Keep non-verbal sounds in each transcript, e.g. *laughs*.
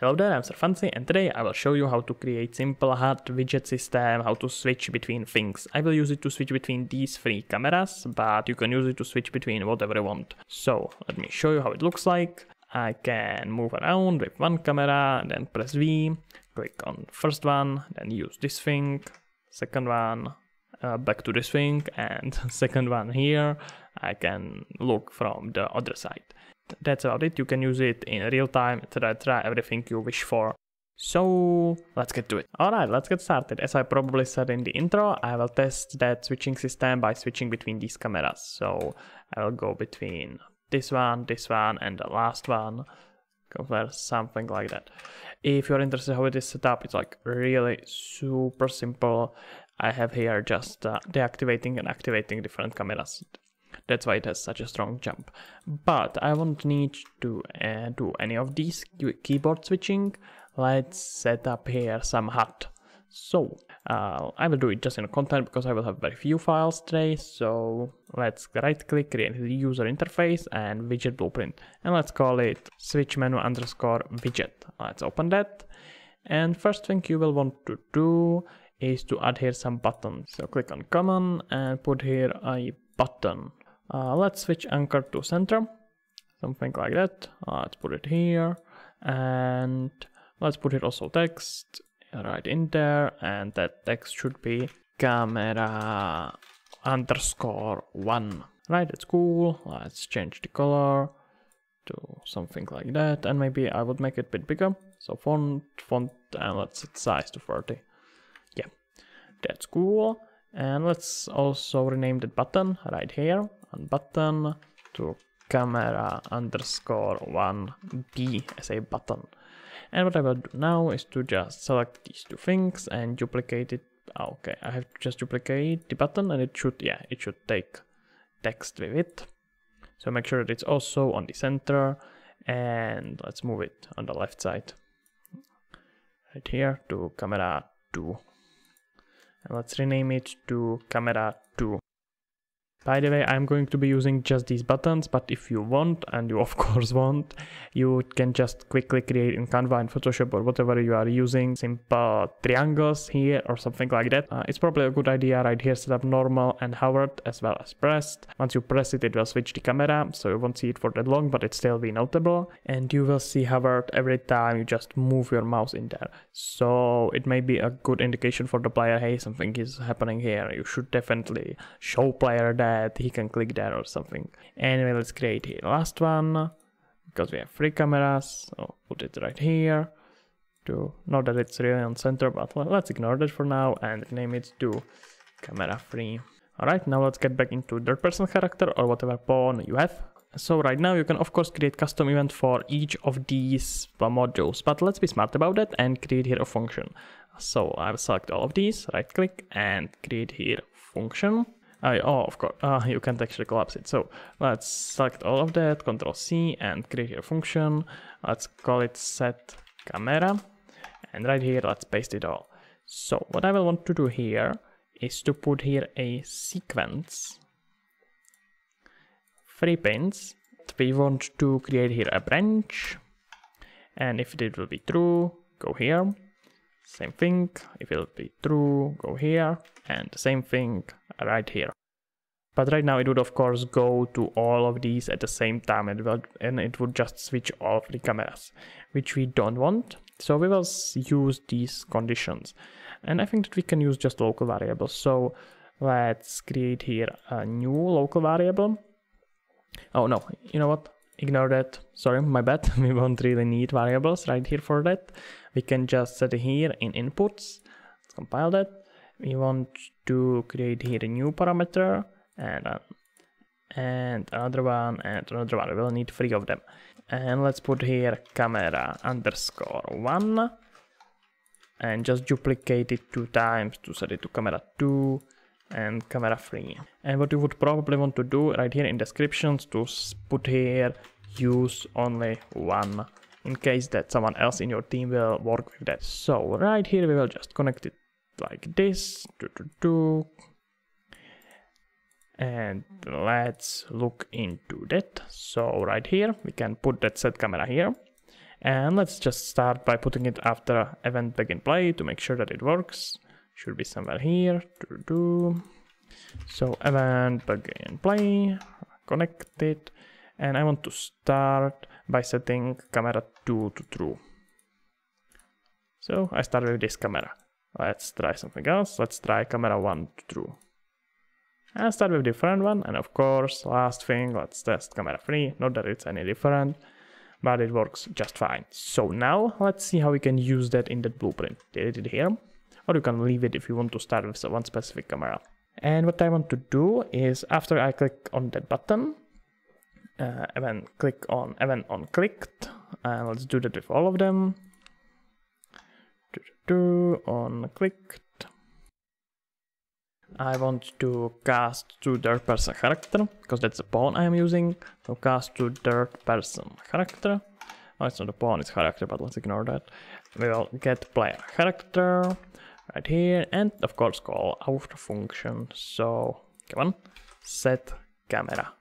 Hello there, I'm Sir Fansi and today I will show you how to create simple HUD widget system, how to switch between things. I will use it to switch between these three cameras, but you can use it to switch between whatever you want. So let me show you how it looks like. I can move around with one camera, then press V, click on first one, then use this thing, second one, uh, back to this thing, and *laughs* second one here, I can look from the other side that's about it. You can use it in real time, etc. Everything you wish for. So let's get to it. Alright, let's get started. As I probably said in the intro, I will test that switching system by switching between these cameras. So I will go between this one, this one, and the last one. Compare something like that. If you're interested how it is set up, it's like really super simple. I have here just uh, deactivating and activating different cameras. That's why it has such a strong jump. But I won't need to uh, do any of these keyboard switching. Let's set up here some HUD. So uh, I will do it just in content because I will have very few files today. So let's right click, create the user interface and widget blueprint. And let's call it switch menu underscore widget. Let's open that. And first thing you will want to do is to add here some buttons. So click on common and put here a button uh, let's switch anchor to center, something like that. Uh, let's put it here and let's put it also text right in there and that text should be camera underscore one. Right, it's cool. Let's change the color to something like that and maybe I would make it a bit bigger. So font, font and let's set size to 30. Yeah, that's cool. And let's also rename the button right here on button to camera underscore one B as a button. And what I will do now is to just select these two things and duplicate it. Ah, okay, I have to just duplicate the button and it should, yeah, it should take text with it. So make sure that it's also on the center and let's move it on the left side. Right here to camera 2. And let's rename it to camera 2. By the way, I'm going to be using just these buttons, but if you want, and you of *laughs* course want, you can just quickly create in Canva and Photoshop or whatever you are using simple triangles here or something like that. Uh, it's probably a good idea right here set up normal and hovered as well as pressed. Once you press it, it will switch the camera, so you won't see it for that long, but it still be notable. And you will see hovered every time you just move your mouse in there. So it may be a good indication for the player, hey, something is happening here. You should definitely show player that that he can click there or something. Anyway, let's create the last one because we have three cameras. So put it right here to not that it's really on center, but let's ignore that for now and name it to camera 3. Alright, now let's get back into third person character or whatever pawn you have. So right now you can of course create custom event for each of these modules, but let's be smart about that and create here a function. So I will select all of these, right click and create here function. I, oh, of course, uh, you can't actually collapse it. So let's select all of that, Control C and create a function. Let's call it set camera. And right here, let's paste it all. So what I will want to do here is to put here a sequence. Three pins. We want to create here a branch. And if it will be true, go here. Same thing, if it will be true, go here. And the same thing, right here. But right now it would of course go to all of these at the same time and, will, and it would just switch all of the cameras, which we don't want. So we will use these conditions. And I think that we can use just local variables. So let's create here a new local variable. Oh no, you know what? Ignore that. Sorry, my bad. *laughs* we won't really need variables right here for that. We can just set it here in inputs. Let's compile that we want to create here a new parameter and uh, and another one and another one. We will need three of them. And let's put here camera underscore one and just duplicate it two times to set it to camera two and camera free And what you would probably want to do right here in descriptions to put here use only one in case that someone else in your team will work with that. So right here we will just connect it like this. And let's look into that. So right here, we can put that set camera here. And let's just start by putting it after event begin play to make sure that it works. Should be somewhere here. Do So event begin play, connect it. And I want to start by setting camera 2 to true. So I start with this camera. Let's try something else. Let's try camera 1 to true. And start with different one. And of course, last thing, let's test camera 3. Not that it's any different, but it works just fine. So now let's see how we can use that in that blueprint. Delete it here. Or you can leave it if you want to start with one specific camera. And what I want to do is after I click on that button, uh, event click on event on clicked, and let's do that with all of them. Do, do, do, on clicked. I want to cast to third person character because that's the pawn I am using. So cast to third person character. Oh, it's not a pawn, it's character, but let's ignore that. We will get player character right here and of course call out function. So come on, set camera.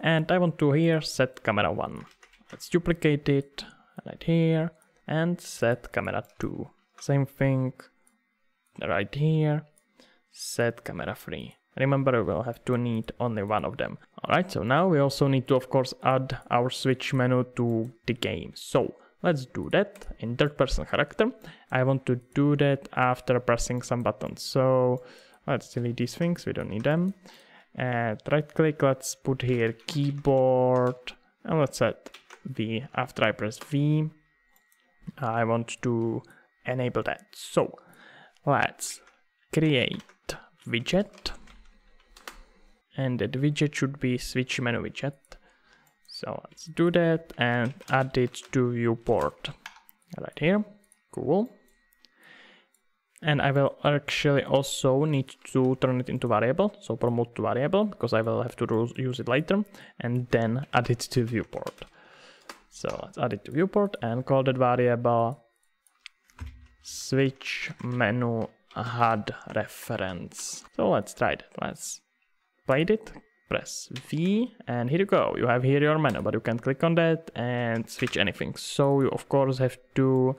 And I want to here set camera 1. Let's duplicate it right here and set camera 2. Same thing right here, set camera 3. Remember, we'll have to need only one of them. Alright, so now we also need to, of course, add our switch menu to the game. So let's do that in third person character. I want to do that after pressing some buttons. So let's delete these things, we don't need them. And right click, let's put here keyboard and let's set V. After I press V, I want to enable that. So let's create widget and that widget should be switch menu widget. So let's do that and add it to viewport right here. Cool. And I will actually also need to turn it into variable, so promote to variable, because I will have to use it later, and then add it to viewport. So let's add it to viewport and call that variable switch menu HUD reference. So let's try it. Let's play it, press V, and here you go. You have here your menu, but you can click on that and switch anything. So you of course have to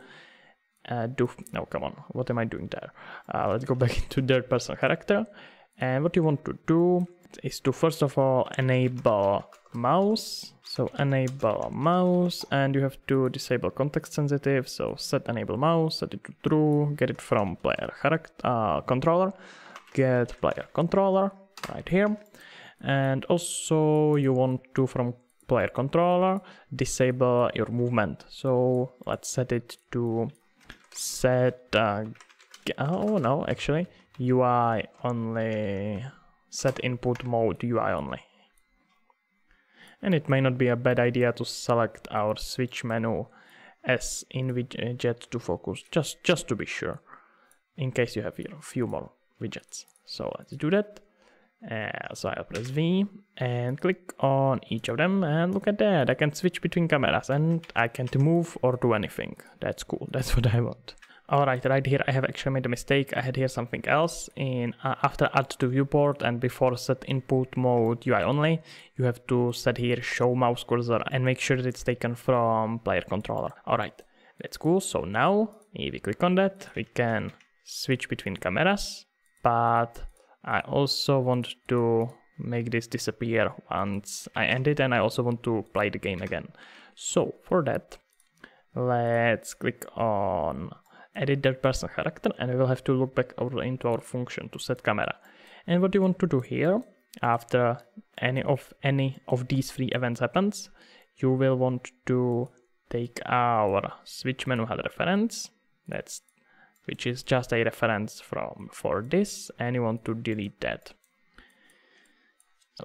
uh, do, no, come on, what am I doing there? Uh, let's go back *laughs* into third person character. And what you want to do is to first of all enable mouse. So enable mouse and you have to disable context sensitive. So set enable mouse, set it to true, get it from player character, uh, controller, get player controller right here. And also you want to from player controller disable your movement. So let's set it to set uh, oh no actually UI only set input mode UI only. And it may not be a bad idea to select our switch menu as in widget to focus just just to be sure in case you have a few more widgets. So let's do that uh, so I'll press V and click on each of them and look at that I can switch between cameras and I can't move or do anything that's cool that's what I want Alright, right here I have actually made a mistake. I had here something else in uh, after add to viewport and before set input mode UI only, you have to set here show mouse cursor and make sure that it's taken from player controller. Alright, that's cool. So now if we click on that, we can switch between cameras, but I also want to make this disappear once I end it and I also want to play the game again. So for that, let's click on edit that person character and we will have to look back over into our function to set camera. And what you want to do here, after any of any of these three events happens, you will want to take our switch menu HUD reference, that's which is just a reference from for this, and you want to delete that.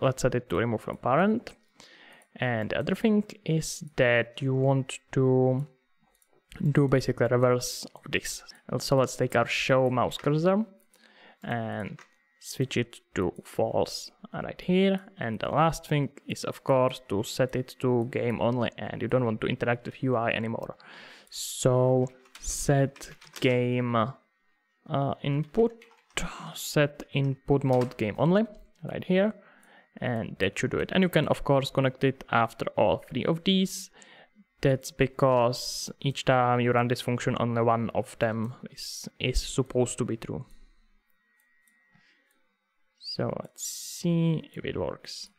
Let's set it to remove from parent. And the other thing is that you want to do basically reverse of this. So let's take our show mouse cursor and switch it to false right here. And the last thing is of course to set it to game only and you don't want to interact with UI anymore. So set game uh, input, set input mode game only right here and that should do it. And you can of course connect it after all three of these That's because each time you run this function, only one of them is, is supposed to be true. So let's see if it works.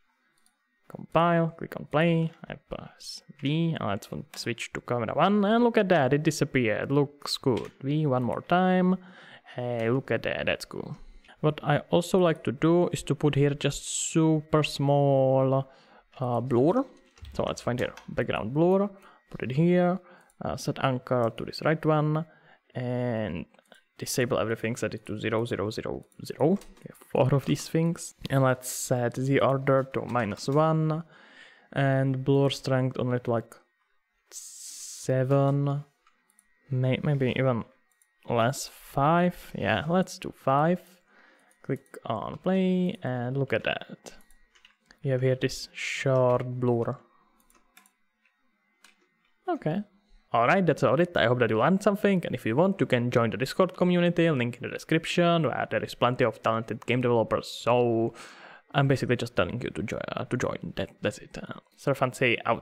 Compile, click on play, I press V, let's switch to camera 1, and look at that, it disappeared, looks good. V one more time, hey, look at that, that's cool. What I also like to do is to put here just super small uh, blur. So let's find here background blur, put it here, uh, set anchor to this right one, and disable everything, set it to 0, 0, 0, 0. We have four of these things. And let's set the order to minus 1, and blur strength only to like 7, may maybe even less, 5. Yeah, let's do 5. Click on play, and look at that. You have here this short blur. Okay. Alright, that's about it. I hope that you learned something, and if you want, you can join the Discord community, link in the description, where there is plenty of talented game developers, so I'm basically just telling you to, uh, to join. That, that's it. Uh, Sir Fansi out.